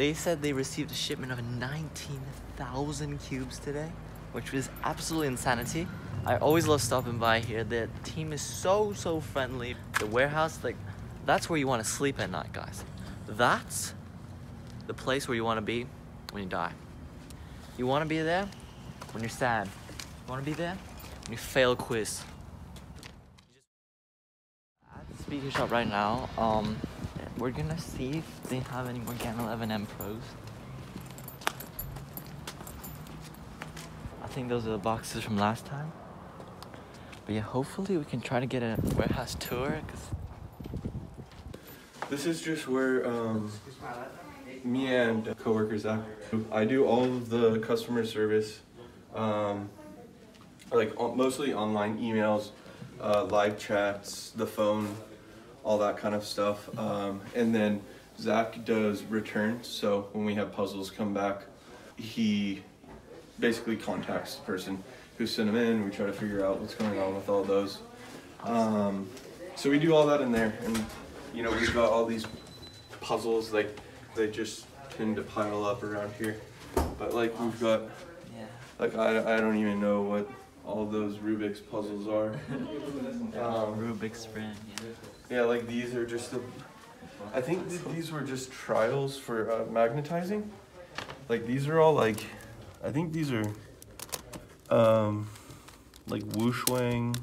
They said they received a shipment of 19,000 cubes today, which was absolutely insanity. I always love stopping by here. The team is so, so friendly. The warehouse, like, that's where you want to sleep at night, guys. That's the place where you want to be when you die. You want to be there when you're sad. You want to be there when you fail a quiz. At the SpeedCubeShop right now, um, we're gonna see if they have any more GAN 11M Pros. I think those are the boxes from last time. But yeah, hopefully we can try to get a warehouse tour. Cause This is just where um, me and coworkers at. I do all of the customer service, um, like mostly online emails, uh, live chats, the phone, all that kind of stuff. Um, and then Zach does returns. So when we have puzzles come back, he basically contacts the person who sent them in. We try to figure out what's going on with all those. Um, so we do all that in there, and you know we've got all these puzzles like they just tend to pile up around here. But like we've got like I, I don't even know what all those Rubik's puzzles are. um, Rubik's Sprint, yeah. Yeah, like these are just the. I think th- these were just trials for uh, magnetizing. Like these are all like, I think these are, um, like Wushuang,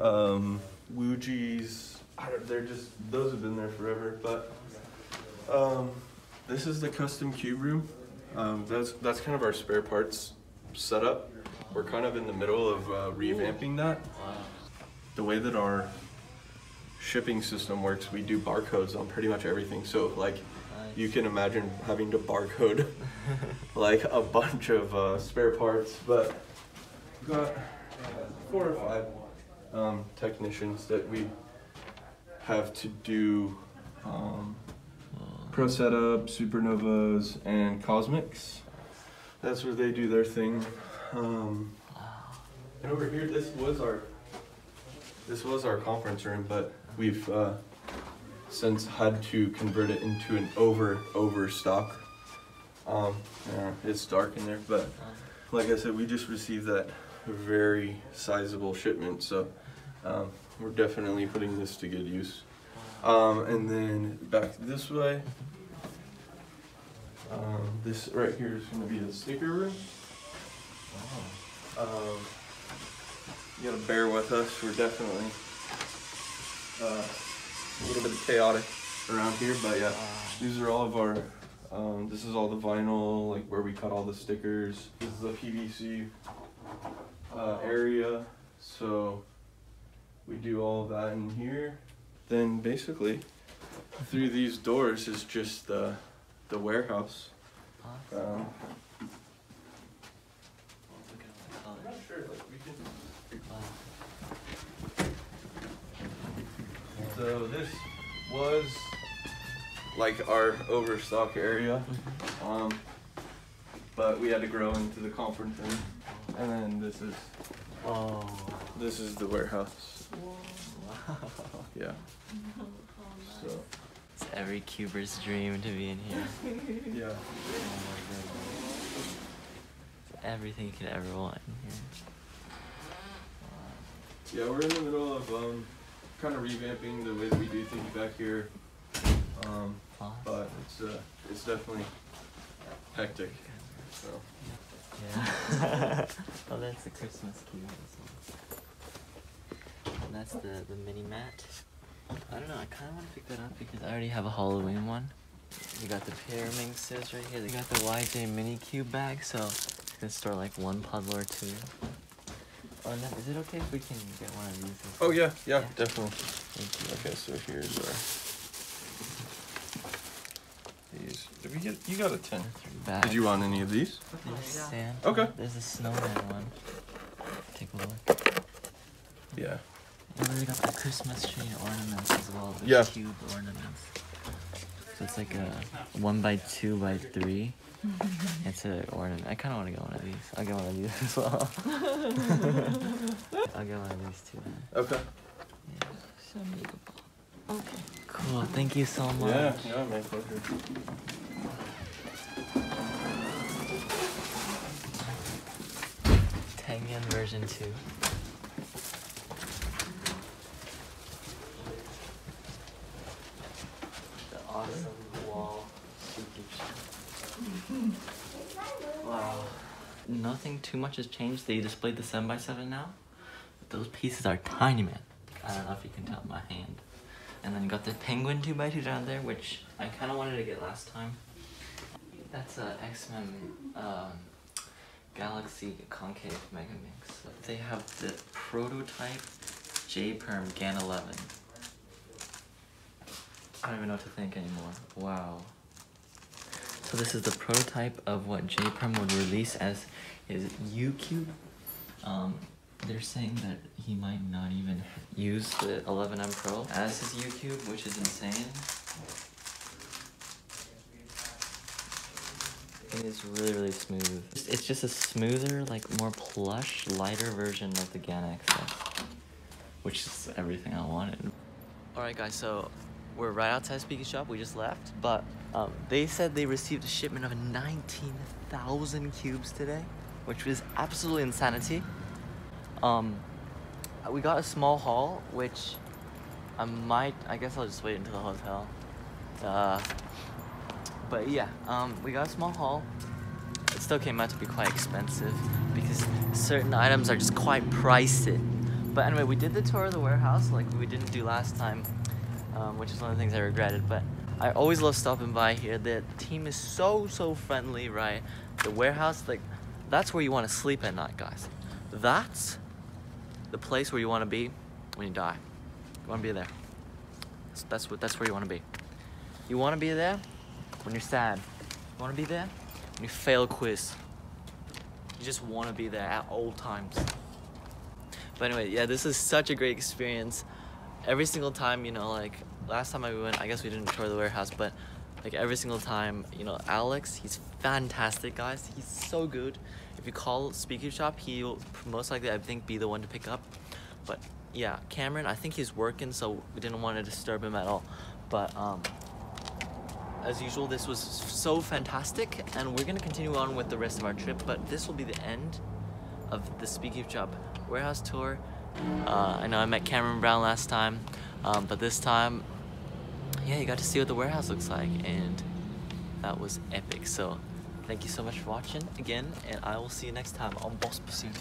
um, Wujis. I don't, they're just those have been there forever. But um, this is the custom cube room. Um, that's that's kind of our spare parts setup. We're kind of in the middle of uh, revamping that. The way that our shipping system works, we do barcodes on pretty much everything. So like you can imagine having to barcode like a bunch of uh, spare parts, but we've got four or five um, technicians that we have to do um, Pro Setup, Supernovas, and Cosmics. That's where they do their thing. Um, and over here, this was our this was our conference room, but we've uh, since had to convert it into an over overstock. Um, yeah, it's dark in there, but like I said, we just received that very sizable shipment, so um, we're definitely putting this to good use. Um, and then back this way, um, this right here is going to be the sticker room. Um, you gotta bear with us. We're definitely uh, a little bit chaotic around here, but yeah, these are all of our. Um, this is all the vinyl, like where we cut all the stickers. This is the PVC uh, area, so we do all of that in here. Then basically, through these doors is just the the warehouse. Um, Look at all the colors. sure, like we can. Wow. So this was like our overstock area, um, but we had to grow into the conference room, and then this is Oh. this is the warehouse. Wow. Yeah. So It's every cuber's dream to be in here. yeah. Oh my goodness. It's everything you could ever want in here. Yeah, we're in the middle of um, kind of revamping the way that we do things back here, um, but it's uh, it's definitely hectic. So Yeah. oh, that's the Christmas cube. And that's the, the mini mat. I don't know, I kind of want to pick that up because I already have a Halloween one. We got the Pyraminxes right here. They got the YJ mini cube bag, so you can store like one puzzle or two. Oh, no, is it okay if we can get one of these? oh yeah, yeah, Yeah. definitely. Thank you. Okay, so here's our. These. Did we get? You got a ten. Bag. Did you want any of these? There's Santa. Okay. There's a snowman one. Take a look. Yeah. And we got the Christmas tree ornaments as well. The Yeah. cube ornaments. So it's like a one by two by three. it's an ornament. I kind of want to get one of these. I'll get one of these as well. I'll get one of these too. Okay. Yeah. So beautiful. Okay. Cool. Thank you so much. Yeah, yeah, my pleasure. TengYun version 2. Wall Wow. Nothing too much has changed. They displayed the 7x7 now. But those pieces are tiny, man. I don't know if you can tell my hand. And then got the penguin 2x2 down there, which I kind of wanted to get last time. That's a X-Man um, Galaxy Concave Megaminx. They have the prototype J-Perm GAN 11. I don't even know what to think anymore. Wow. So this is the prototype of what J-Perm would release as his U-Cube. Um, they're saying that he might not even use the 11M Pro as his U-Cube, which is insane. It is really, really smooth. It's just a smoother, like more plush, lighter version of the GAN XS, which is everything I wanted. Alright guys, so we're right outside SpeedCubeShop, we just left, but um, they said they received a shipment of 19,000 cubes today, which was absolutely insanity. Um, we got a small haul, which I might, I guess I'll just wait until the hotel. Uh, but yeah, um, we got a small haul. It still came out to be quite expensive because certain items are just quite pricey. But anyway, we did the tour of the warehouse like we didn't do last time, um, which is one of the things I regretted. But I always love stopping by here. The team is so, so friendly, right? The warehouse, like, that's where you want to sleep at night, guys. That's the place where you want to be when you die. You want to be there. That's, what, that's where you want to be. You want to be there when you're sad. You want to be there when you fail a quiz. You just want to be there at all times. But anyway, yeah, this is such a great experience. Every single time, you know, like last time I went, I guess we didn't tour the warehouse, but like every single time, you know, Alex, he's fantastic, guys. He's so good. If you call SpeedCubeShop, he'll most likely, I think, be the one to pick up. But yeah, Cameron, I think he's working, so we didn't want to disturb him at all. But um, as usual, this was so fantastic, and we're gonna continue on with the rest of our trip. But this will be the end of the SpeedCubeShop warehouse tour. Uh, I know I met Cameron Brown last time, um, but this time, yeah, you got to see what the warehouse looks like, and that was epic. So, thank you so much for watching again, and I will see you next time on Boss Pursuit.